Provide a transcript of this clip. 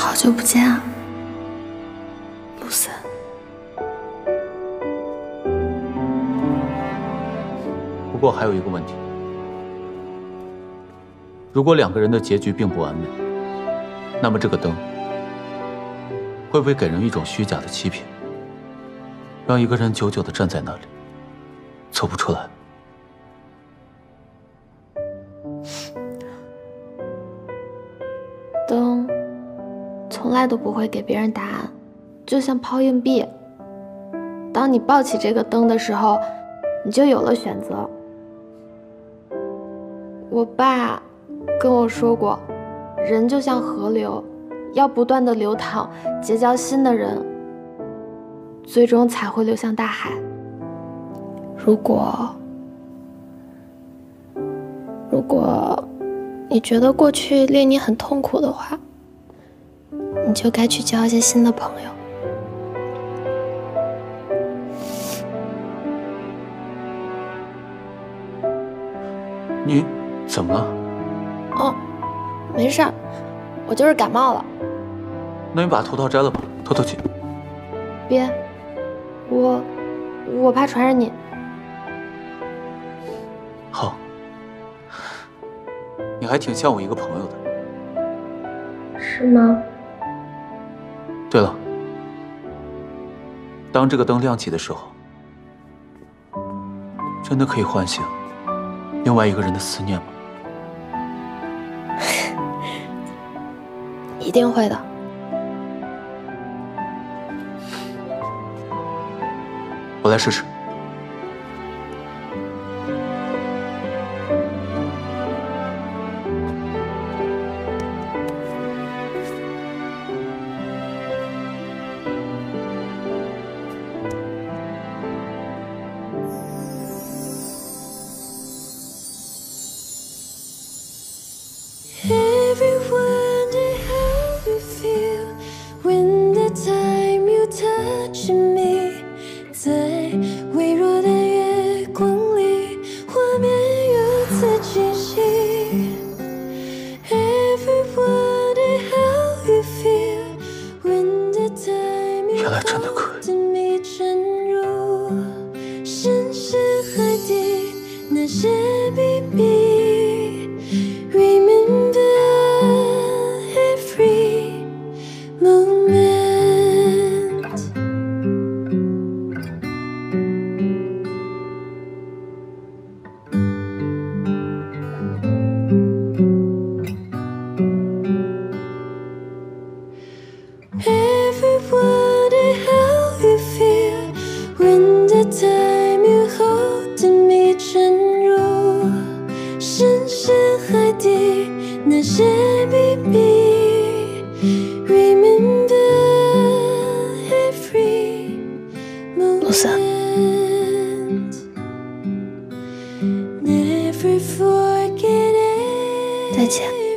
好久不见啊，陆森。不过还有一个问题，如果两个人的结局并不完美，那么这个灯会不会给人一种虚假的欺骗，让一个人久久的站在那里，走不出来？从来都不会给别人答案，就像抛硬币。当你抱起这个灯的时候，你就有了选择。我爸跟我说过，人就像河流，要不断的流淌，结交新的人，最终才会流向大海。如果，如果你觉得过去令你很痛苦的话，你就该去交一些新的朋友。你怎么了？哦，没事儿，我就是感冒了。那你把头套摘了吧，透透气。别，我我怕传染你。好，你还挺像我一个朋友的。是吗？当这个灯亮起的时候，真的可以唤醒另外一个人的思念吗？一定会的。我来试试。陆森，再见。